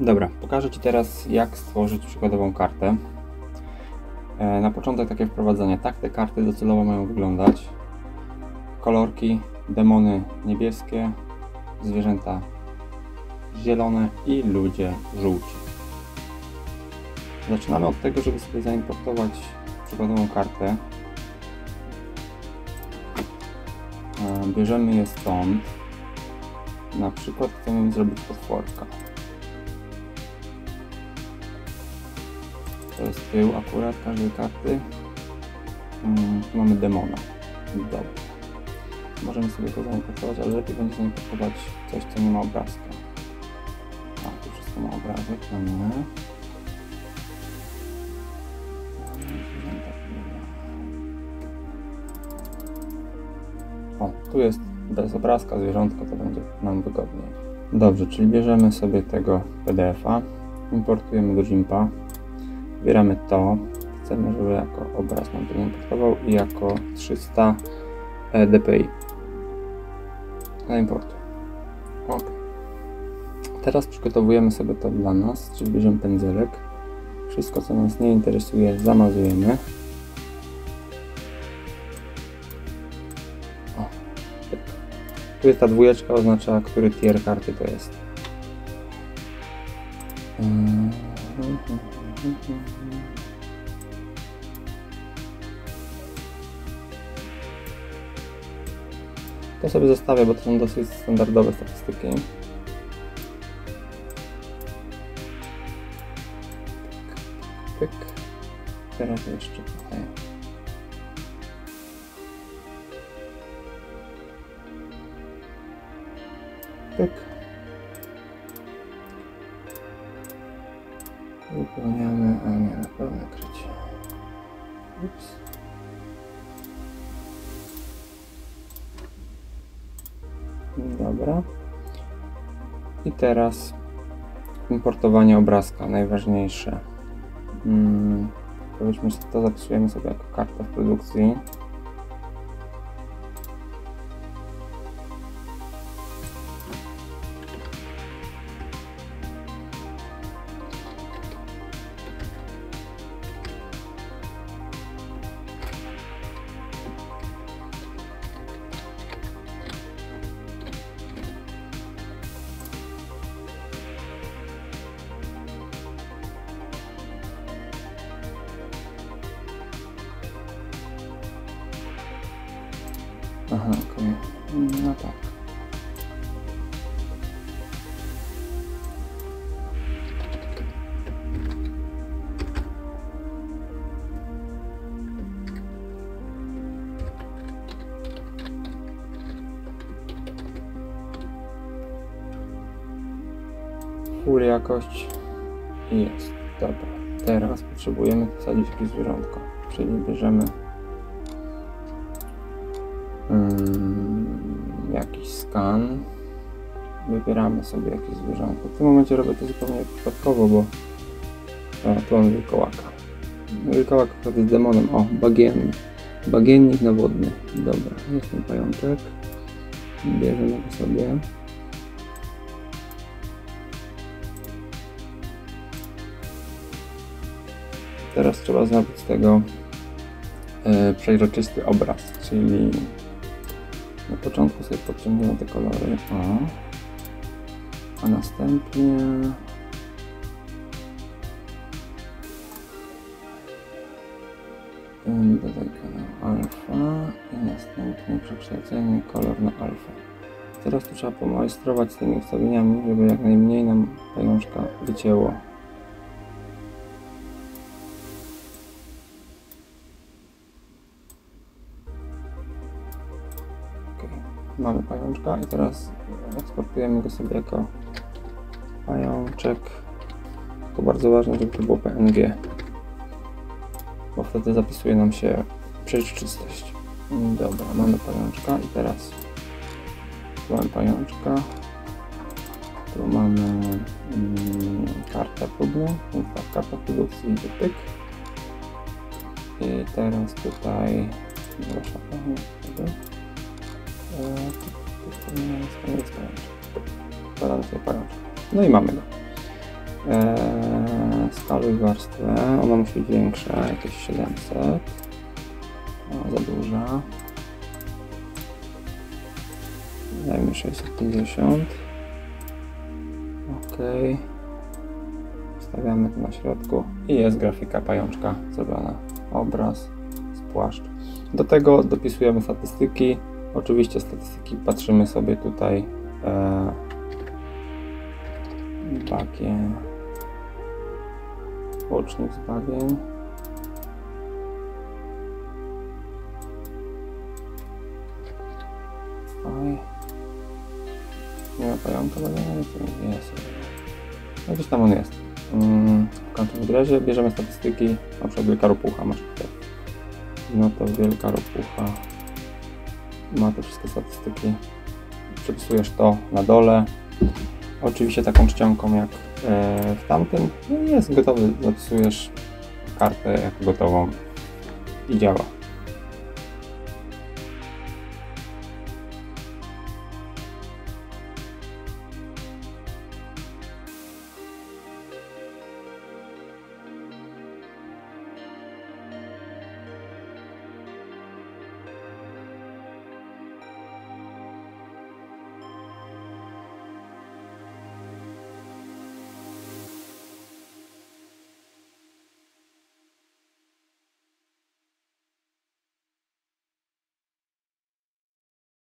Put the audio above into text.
Dobra, pokażę Ci teraz jak stworzyć przykładową kartę. E, na początek takie wprowadzenie. Tak te karty docelowo mają wyglądać. Kolorki, demony niebieskie, zwierzęta zielone i ludzie żółci. Zaczynamy od tego, żeby sobie zaimportować przykładową kartę. E, bierzemy je stąd. Na przykład chcemy zrobić potworka. To jest tył akurat każdej karty. Hmm, tu mamy demona. Dobra. Możemy sobie go zaimportować, ale lepiej będzie zaimportować coś, co nie ma obrazka. A, tu wszystko ma obrazek, to nie. O, tu jest bez obrazka zwierzątko, to będzie nam wygodniej. Dobrze, czyli bierzemy sobie tego PDF-a, importujemy do Jimpa, wybieramy to, chcemy, żeby jako obraz nam to importował i jako 300 dpi. Zaimportuj. Ok. Teraz przygotowujemy sobie to dla nas, czyli bierzemy pędzelek. Wszystko, co nas nie interesuje, zamazujemy. O, tak. Tu jest ta dwójeczka, oznacza, który tier karty to jest. To sobie zostawię, bo to są dosyć standardowe statystyki. Pyk. Teraz jeszcze tutaj. Pyk. Wypełniamy, a nie, na pełne krycie. Ups. Dobra. I teraz importowanie obrazka, najważniejsze. Hmm, powiedzmy, że to zapisujemy sobie jako kartę w produkcji. Aha, okej. Okay. No tak. Full jakość jest. Dobra. Teraz potrzebujemy wsadzić zwierzątko, czyli bierzemy jakiś skan. Wybieramy sobie jakieś zwierzątko. W tym momencie robię to zupełnie przypadkowo, bo a, tu mam wilkołaka. Wilkołak akurat jest demonem. O, bagiennik. Bagiennik nawodny. Dobra, jest ten pajączek. Bierzemy go sobie. Teraz trzeba zrobić z tego e, przejrzysty obraz, czyli na początku sobie podciągniemy te kolory, o. A następnie dodaj kanał alfa i następnie przekształcenie kolor na alfa. Teraz tu trzeba pomajstrować z tymi ustawieniami, żeby jak najmniej nam pajączka wycięło. Mamy pajączka i teraz eksportujemy go sobie jako pajączek. To bardzo ważne, żeby to było PNG, bo wtedy zapisuje nam się przejrzystość. Dobra, mamy pajączka i teraz tu mamy pajączka, tu mamy mm, kartę próbną, karta produkcji idzie pyk. I teraz tutaj, sobie pajączka. No i mamy go. Skaluj warstwę. Ona musi być większa, jakieś 700. O, za duża. Dajmy 650. Ok. Stawiamy to na środku i jest grafika pajączka zrobiona. Obraz z płaszcz. Do tego dopisujemy statystyki. Oczywiście statystyki patrzymy sobie tutaj. E, bagien. Łącznik z bagien. Oj. Nie ma pająka bagiennego? Jest. No gdzieś tam on jest. Mm, w konfiguracji bierzemy statystyki, na przykład wielka ropucha masz tutaj. No to wielka ropucha ma te wszystkie statystyki. Przepisujesz to na dole. Oczywiście taką czcionką jak e, w tamtym. No jest gotowy. Zapisujesz kartę jako gotową i działa.